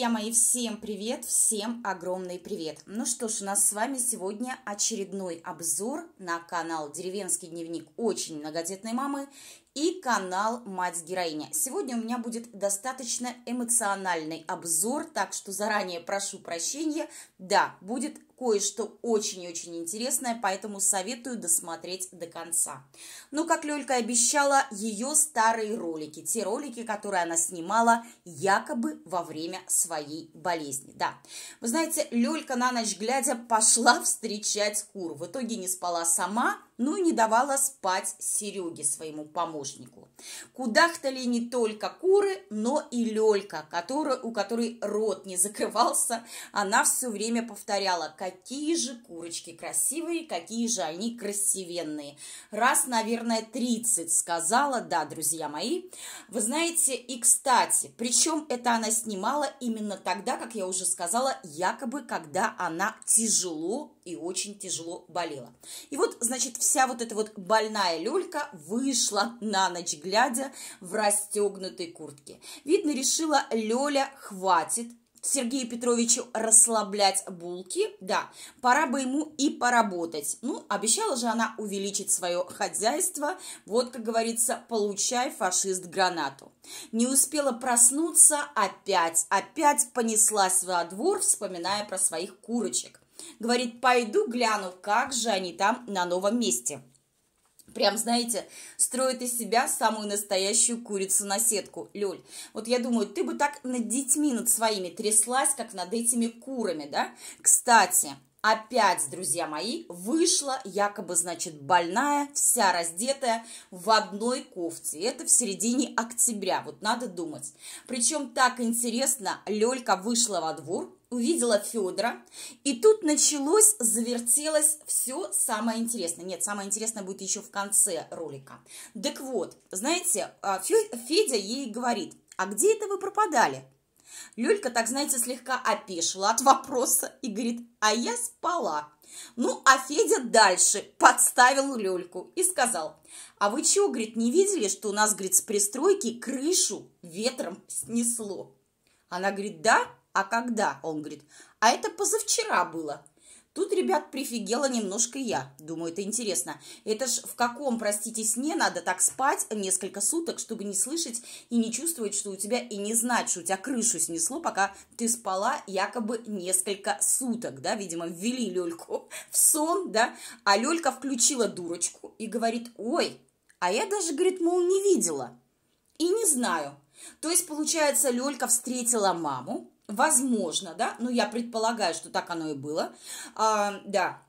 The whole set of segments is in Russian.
Друзья мои, всем привет, всем огромный привет. Ну что ж, у нас с вами сегодня очередной обзор на канал Деревенский дневник очень многодетной мамы и канал Мать-героиня. Сегодня у меня будет достаточно эмоциональный обзор, так что заранее прошу прощения. Да, будет кое-что очень-очень интересное, поэтому советую досмотреть до конца. Ну, как Лёлька обещала, ее старые ролики, те ролики, которые она снимала якобы во время своей болезни. Да, вы знаете, Лёлька на ночь глядя пошла встречать кур. В итоге не спала сама, ну и не давала спать Сереге, своему помощнику. Кудахтали не только куры, но и Лёлька, которая, у которой рот не закрывался. Она все время повторяла, какие же курочки красивые, какие же они красивенные. Раз, наверное, 30 сказала, да, друзья мои. Вы знаете, и кстати, причем это она снимала именно тогда, как я уже сказала, якобы, когда она тяжело и очень тяжело болела. И вот, значит, вся вот эта вот больная люлька вышла на ночь глядя в расстегнутой куртке. Видно, решила, Лёля хватит, Сергею Петровичу расслаблять булки, да, пора бы ему и поработать. Ну, обещала же она увеличить свое хозяйство, вот, как говорится, получай, фашист, гранату. Не успела проснуться, опять, опять понеслась во двор, вспоминая про своих курочек. Говорит, пойду гляну, как же они там на новом месте. Прям, знаете, строит из себя самую настоящую курицу на сетку. Лёль, вот я думаю, ты бы так над детьми, над своими тряслась, как над этими курами, да? Кстати, опять, друзья мои, вышла якобы, значит, больная, вся раздетая в одной кофте. Это в середине октября, вот надо думать. Причем так интересно, Лёлька вышла во двор, увидела Федора, и тут началось, завертелось все самое интересное. Нет, самое интересное будет еще в конце ролика. Так вот, знаете, а, Федя ей говорит, а где это вы пропадали? Люлька, так знаете, слегка опешила от вопроса и говорит, а я спала. Ну, а Федя дальше подставил Лёльку и сказал, а вы чего, говорит, не видели, что у нас, говорит, с пристройки крышу ветром снесло? Она говорит, да, а когда? Он говорит, а это позавчера было. Тут, ребят, прифигела немножко я. Думаю, это интересно. Это ж в каком, простите, сне надо так спать несколько суток, чтобы не слышать и не чувствовать, что у тебя, и не знать, что у тебя крышу снесло, пока ты спала якобы несколько суток, да, видимо, ввели Лёльку в сон, да, а Лёлька включила дурочку и говорит, ой, а я даже, говорит, мол, не видела и не знаю. То есть, получается, Лёлька встретила маму, Возможно, да, ну я предполагаю, что так оно и было, а, да,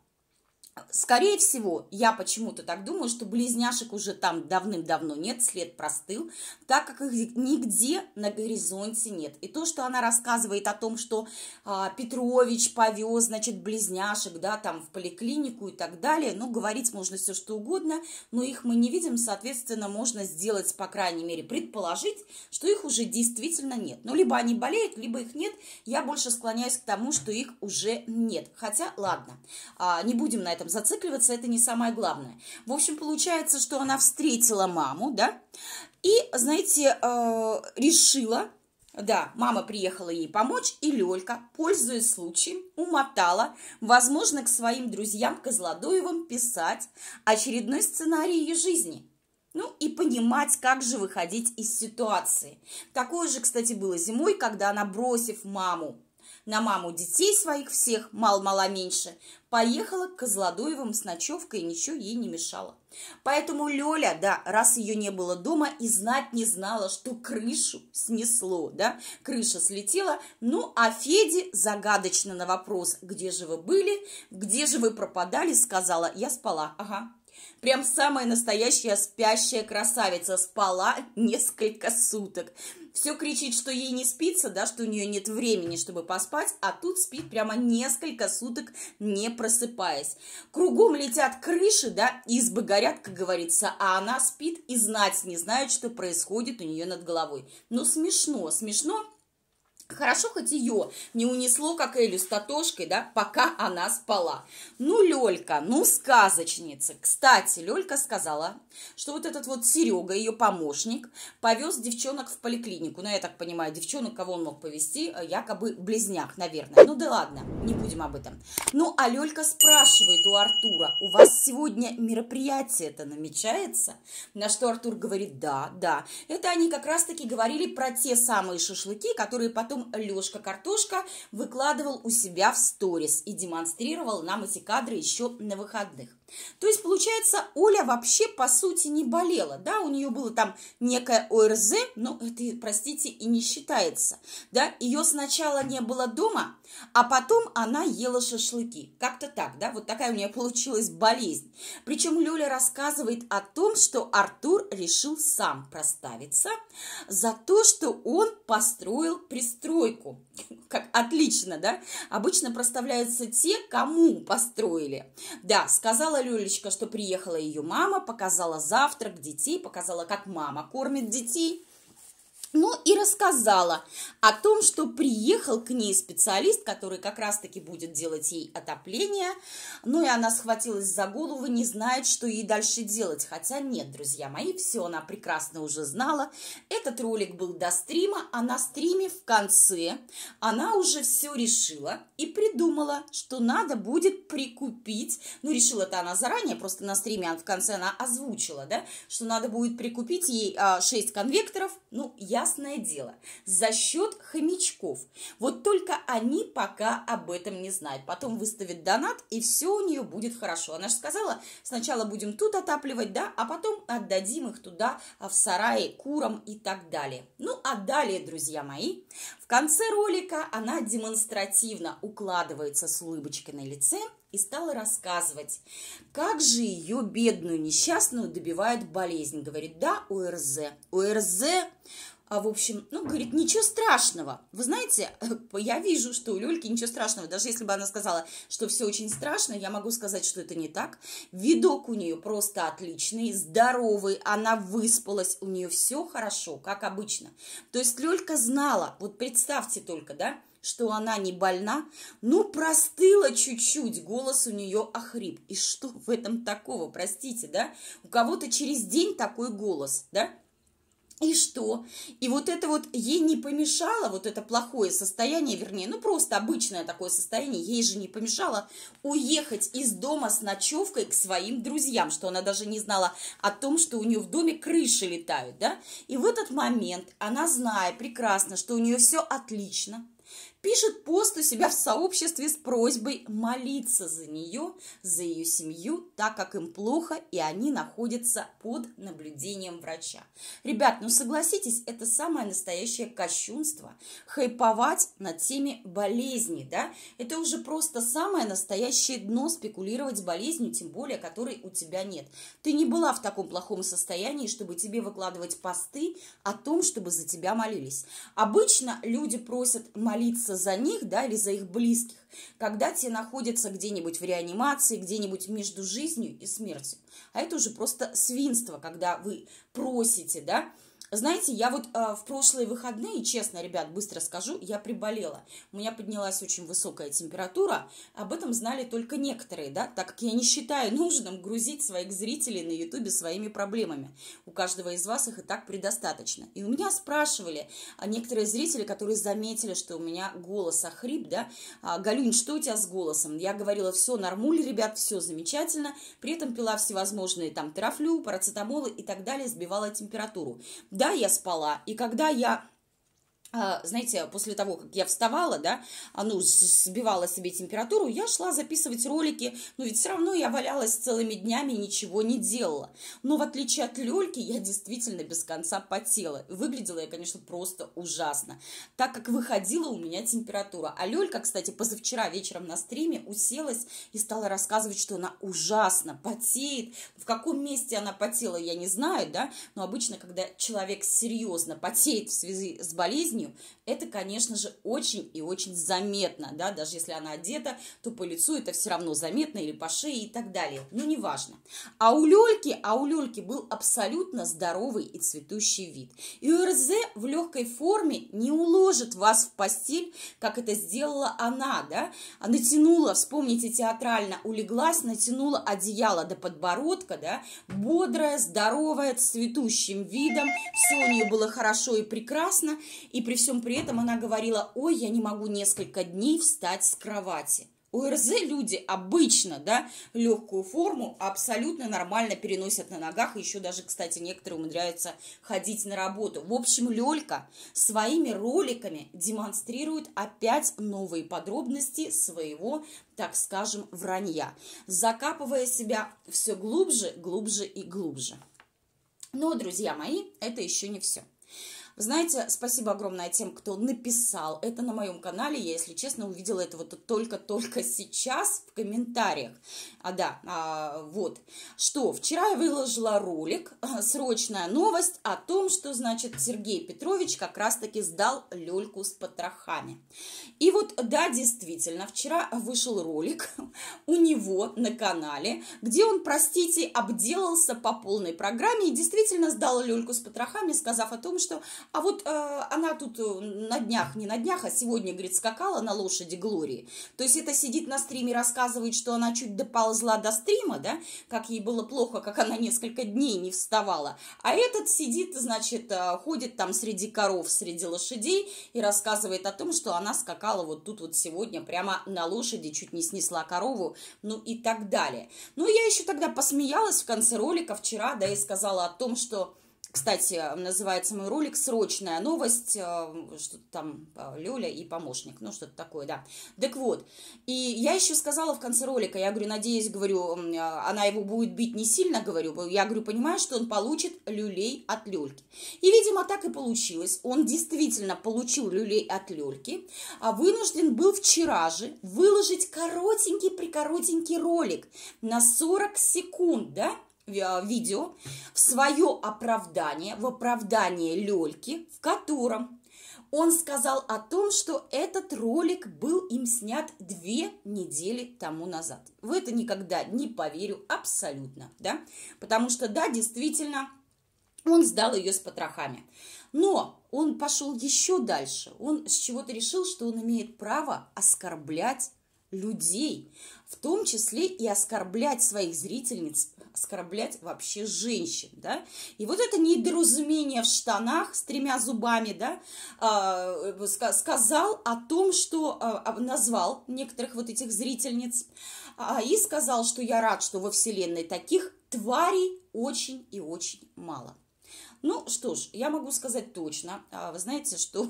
Скорее всего, я почему-то так думаю, что близняшек уже там давным-давно нет, след простыл, так как их нигде на горизонте нет. И то, что она рассказывает о том, что а, Петрович повез, значит, близняшек, да, там в поликлинику и так далее, ну, говорить можно все что угодно, но их мы не видим, соответственно, можно сделать, по крайней мере, предположить, что их уже действительно нет. Ну, либо они болеют, либо их нет. Я больше склоняюсь к тому, что их уже нет. Хотя, ладно, а, не будем на это этом зацикливаться, это не самое главное. В общем, получается, что она встретила маму, да, и, знаете, э, решила, да, мама приехала ей помочь, и Лёлька, пользуясь случаем, умотала, возможно, к своим друзьям Козлодоевым писать очередной сценарий ее жизни. Ну и понимать, как же выходить из ситуации. Такое же, кстати, было зимой, когда она, бросив маму на маму детей своих всех, мал-мало меньше, поехала к Козлодоевым с ночевкой, и ничего ей не мешало. Поэтому Лёля, да, раз ее не было дома и знать не знала, что крышу снесло, да, крыша слетела. Ну, а Феде загадочно на вопрос, где же вы были, где же вы пропадали, сказала, я спала, ага, Прям самая настоящая спящая красавица. Спала несколько суток. Все кричит, что ей не спится, да, что у нее нет времени, чтобы поспать, а тут спит прямо несколько суток, не просыпаясь. Кругом летят крыши, да, избы горят, как говорится, а она спит и знать не знает, что происходит у нее над головой. Ну, смешно, смешно. Хорошо, хоть ее не унесло, как Элю с Татошкой, да, пока она спала. Ну, Лёлька, ну, сказочница. Кстати, Лёлька сказала, что вот этот вот Серега, ее помощник, повез девчонок в поликлинику. Ну, я так понимаю, девчонок, кого он мог повезти, якобы близняк, наверное. Ну, да ладно, не будем об этом. Ну, а Лёлька спрашивает у Артура, у вас сегодня мероприятие это намечается? На что Артур говорит, да, да. Это они как раз-таки говорили про те самые шашлыки, которые потом потом Лешка Картошка выкладывал у себя в сторис и демонстрировал нам эти кадры еще на выходных. То есть, получается, Оля вообще, по сути, не болела, да, у нее было там некое ОРЗ, но это, простите, и не считается, да, ее сначала не было дома, а потом она ела шашлыки, как-то так, да, вот такая у нее получилась болезнь. Причем Лёля рассказывает о том, что Артур решил сам проставиться за то, что он построил пристройку. Как отлично, да? Обычно проставляются те, кому построили. Да, сказала Лёлечка, что приехала ее мама, показала завтрак детей, показала, как мама кормит детей. Ну и рассказала о том, что приехал к ней специалист, который как раз-таки будет делать ей отопление. Ну и она схватилась за голову, не знает, что ей дальше делать. Хотя нет, друзья мои, все она прекрасно уже знала. Этот ролик был до стрима, а на стриме в конце она уже все решила и придумала, что надо будет прикупить. Ну, решила-то она заранее, просто на стриме в конце она озвучила, да, что надо будет прикупить ей а, 6 конвекторов. Ну, я ясное дело, за счет хомячков. Вот только они пока об этом не знают. Потом выставит донат, и все у нее будет хорошо. Она же сказала, сначала будем тут отапливать, да, а потом отдадим их туда, а в сарае, курам и так далее. Ну, а далее, друзья мои, в конце ролика она демонстративно укладывается с улыбочкой на лице и стала рассказывать, как же ее бедную несчастную добивает болезнь. Говорит, да, ОРЗ. ОРЗ а, в общем, ну, говорит, ничего страшного. Вы знаете, я вижу, что у Лёльки ничего страшного. Даже если бы она сказала, что все очень страшно, я могу сказать, что это не так. Видок у нее просто отличный, здоровый, она выспалась, у нее все хорошо, как обычно. То есть Лёлька знала, вот представьте только, да, что она не больна, ну, простыла чуть-чуть, голос у нее охрип. И что в этом такого, простите, да? У кого-то через день такой голос, да? И что? И вот это вот ей не помешало, вот это плохое состояние, вернее, ну просто обычное такое состояние, ей же не помешало уехать из дома с ночевкой к своим друзьям, что она даже не знала о том, что у нее в доме крыши летают, да? И в этот момент она, зная прекрасно, что у нее все отлично, пишет пост у себя в сообществе с просьбой молиться за нее, за ее семью, так как им плохо, и они находятся под наблюдением врача. Ребят, ну согласитесь, это самое настоящее кощунство. Хайповать над теми болезней, да? Это уже просто самое настоящее дно спекулировать болезнью, тем более, которой у тебя нет. Ты не была в таком плохом состоянии, чтобы тебе выкладывать посты о том, чтобы за тебя молились. Обычно люди просят молиться молиться за них, да, или за их близких, когда те находятся где-нибудь в реанимации, где-нибудь между жизнью и смертью. А это уже просто свинство, когда вы просите, да, знаете, я вот э, в прошлые выходные, честно, ребят, быстро скажу, я приболела. У меня поднялась очень высокая температура. Об этом знали только некоторые, да, так как я не считаю нужным грузить своих зрителей на ютубе своими проблемами. У каждого из вас их и так предостаточно. И у меня спрашивали а некоторые зрители, которые заметили, что у меня голос охрип, да, а, Галюнь, что у тебя с голосом? Я говорила, все нормуль, ребят, все замечательно. При этом пила всевозможные там терафлю, парацетамолы и так далее, сбивала температуру да, я спала, и когда я знаете, после того, как я вставала, да, а, ну, сбивала себе температуру, я шла записывать ролики, но ведь все равно я валялась целыми днями и ничего не делала. Но в отличие от Лёльки, я действительно без конца потела. Выглядела я, конечно, просто ужасно, так как выходила у меня температура. А Лёлька, кстати, позавчера вечером на стриме уселась и стала рассказывать, что она ужасно потеет. В каком месте она потела, я не знаю, да, но обычно, когда человек серьезно потеет в связи с болезнью, осенью, это, конечно же, очень и очень заметно, да, даже если она одета, то по лицу это все равно заметно или по шее и так далее, ну, неважно. А у Лёльки, а у Лёльки был абсолютно здоровый и цветущий вид. И ОРЗ в легкой форме не уложит вас в постель, как это сделала она, да, а натянула, вспомните театрально, улеглась, натянула одеяло до подбородка, да, бодрая, здоровая, цветущим видом, все у нее было хорошо и прекрасно, и при всем при этом она говорила, ой, я не могу несколько дней встать с кровати. У РЗ люди обычно, да, легкую форму абсолютно нормально переносят на ногах, еще даже, кстати, некоторые умудряются ходить на работу. В общем, Лёлька своими роликами демонстрирует опять новые подробности своего, так скажем, вранья, закапывая себя все глубже, глубже и глубже. Но, друзья мои, это еще не все. Знаете, спасибо огромное тем, кто написал это на моем канале. Я, если честно, увидела это вот только-только сейчас в комментариях. А, да, а, вот. Что, вчера я выложила ролик, срочная новость о том, что, значит, Сергей Петрович как раз-таки сдал люльку с потрохами. И вот, да, действительно, вчера вышел ролик у него на канале, где он, простите, обделался по полной программе и действительно сдал люльку с потрохами, сказав о том, что а вот э, она тут э, на днях, не на днях, а сегодня, говорит, скакала на лошади Глории. То есть это сидит на стриме, рассказывает, что она чуть доползла до стрима, да, как ей было плохо, как она несколько дней не вставала. А этот сидит, значит, э, ходит там среди коров, среди лошадей и рассказывает о том, что она скакала вот тут вот сегодня прямо на лошади, чуть не снесла корову, ну и так далее. Ну, я еще тогда посмеялась в конце ролика вчера, да, и сказала о том, что кстати, называется мой ролик «Срочная новость», э, что-то там э, Лёля и помощник, ну что-то такое, да. Так вот, и я еще сказала в конце ролика, я говорю, надеюсь, говорю, э, она его будет бить не сильно, говорю, я говорю, понимаю, что он получит люлей от Лёльки. И, видимо, так и получилось. Он действительно получил люлей от Лёльки, а вынужден был вчера же выложить коротенький-прикоротенький ролик на 40 секунд, да, видео в свое оправдание, в оправдание Лёльки, в котором он сказал о том, что этот ролик был им снят две недели тому назад. В это никогда не поверю абсолютно, да, потому что, да, действительно, он сдал ее с потрохами. Но он пошел еще дальше. Он с чего-то решил, что он имеет право оскорблять людей, в том числе и оскорблять своих зрительниц оскорблять вообще женщин, да. И вот это недоразумение в штанах с тремя зубами, да, э, сказал о том, что э, назвал некоторых вот этих зрительниц э, и сказал, что я рад, что во Вселенной таких тварей очень и очень мало. Ну что ж, я могу сказать точно, вы знаете, что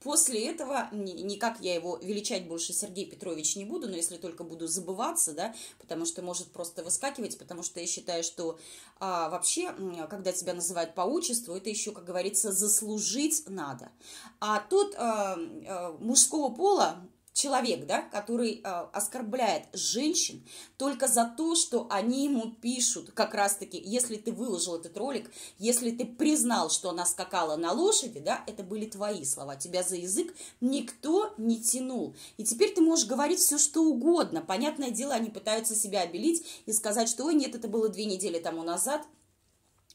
После этого никак я его величать больше Сергей Петрович не буду, но если только буду забываться, да, потому что может просто выскакивать, потому что я считаю, что а, вообще, когда тебя называют по отчеству, это еще, как говорится, заслужить надо. А тот а, а, мужского пола, человек, да, который э, оскорбляет женщин только за то, что они ему пишут, как раз-таки, если ты выложил этот ролик, если ты признал, что она скакала на лошади, да, это были твои слова, тебя за язык никто не тянул. И теперь ты можешь говорить все, что угодно. Понятное дело, они пытаются себя обелить и сказать, что, ой, нет, это было две недели тому назад,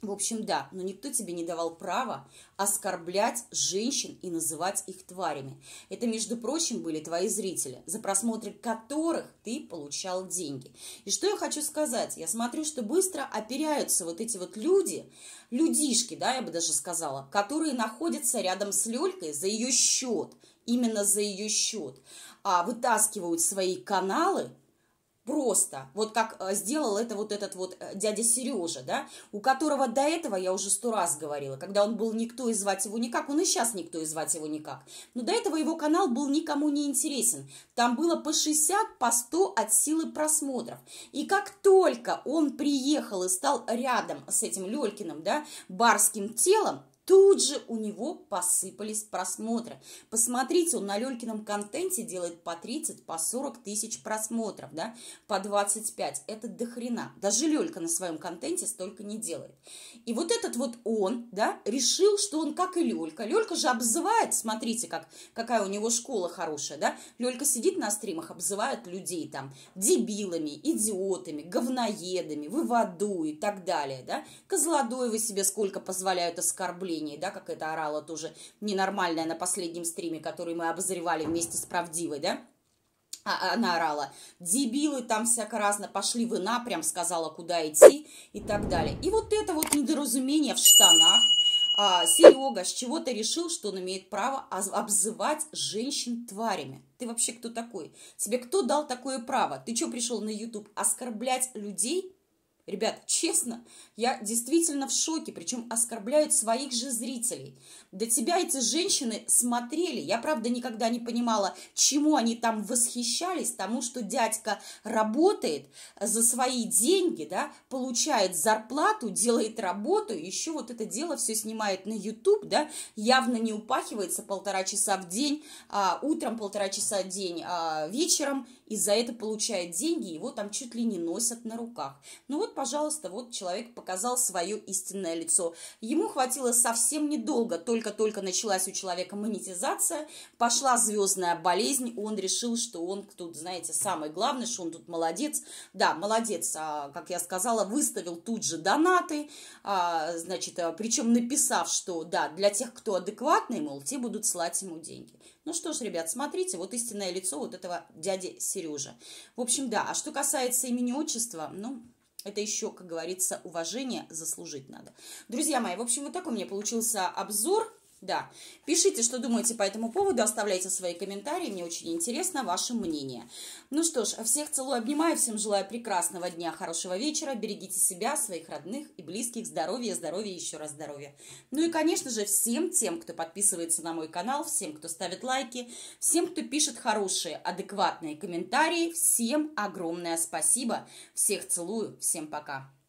в общем, да, но никто тебе не давал права оскорблять женщин и называть их тварями. Это, между прочим, были твои зрители, за просмотры которых ты получал деньги. И что я хочу сказать? Я смотрю, что быстро оперяются вот эти вот люди, людишки, да, я бы даже сказала, которые находятся рядом с Лёлькой за ее счет, именно за ее счет, а вытаскивают свои каналы, Просто, вот как э, сделал это вот этот вот э, дядя Сережа, да, у которого до этого, я уже сто раз говорила, когда он был никто и звать его никак, он и сейчас никто и звать его никак, но до этого его канал был никому не интересен, там было по 60, по 100 от силы просмотров, и как только он приехал и стал рядом с этим Лёлькиным, да, барским телом, тут же у него посыпались просмотры. Посмотрите, он на Лёлькином контенте делает по 30, по 40 тысяч просмотров, да, по 25. Это до хрена. Даже Лёлька на своем контенте столько не делает. И вот этот вот он, да, решил, что он как и Лёлька. Лёлька же обзывает, смотрите, как, какая у него школа хорошая, да. Лёлька сидит на стримах, обзывает людей там дебилами, идиотами, говноедами, вы в аду и так далее, да. Козлодоевы себе сколько позволяют оскорблять оскорблений, да, как это орала тоже ненормальная на последнем стриме, который мы обозревали вместе с правдивой, да, а, а, она орала, дебилы там всяко разно, пошли вы на, прям сказала, куда идти и так далее. И вот это вот недоразумение в штанах, а, Серега с чего-то решил, что он имеет право обзывать женщин тварями. Ты вообще кто такой? Тебе кто дал такое право? Ты что пришел на YouTube оскорблять людей? Ребят, честно, я действительно в шоке, причем оскорбляют своих же зрителей. До тебя эти женщины смотрели. Я, правда, никогда не понимала, чему они там восхищались, тому, что дядька работает за свои деньги, да, получает зарплату, делает работу, еще вот это дело все снимает на YouTube, да, явно не упахивается полтора часа в день, а, утром полтора часа в день, а, вечером, и за это получает деньги, его там чуть ли не носят на руках. Ну вот, пожалуйста, вот человек показал свое истинное лицо. Ему хватило совсем недолго, только-только началась у человека монетизация, пошла звездная болезнь, он решил, что он тут, знаете, самый главный, что он тут молодец. Да, молодец, а, как я сказала, выставил тут же донаты, а, значит, а, причем написав, что, да, для тех, кто адекватный, мол, те будут слать ему деньги. Ну что ж, ребят, смотрите, вот истинное лицо вот этого дяди Сережа. В общем, да, а что касается имени отчества, ну, это еще, как говорится, уважение заслужить надо. Друзья мои, в общем, вот такой у меня получился обзор да. Пишите, что думаете по этому поводу, оставляйте свои комментарии, мне очень интересно ваше мнение. Ну что ж, всех целую, обнимаю, всем желаю прекрасного дня, хорошего вечера, берегите себя, своих родных и близких, здоровья, здоровья, еще раз здоровья. Ну и, конечно же, всем тем, кто подписывается на мой канал, всем, кто ставит лайки, всем, кто пишет хорошие, адекватные комментарии, всем огромное спасибо. Всех целую, всем пока.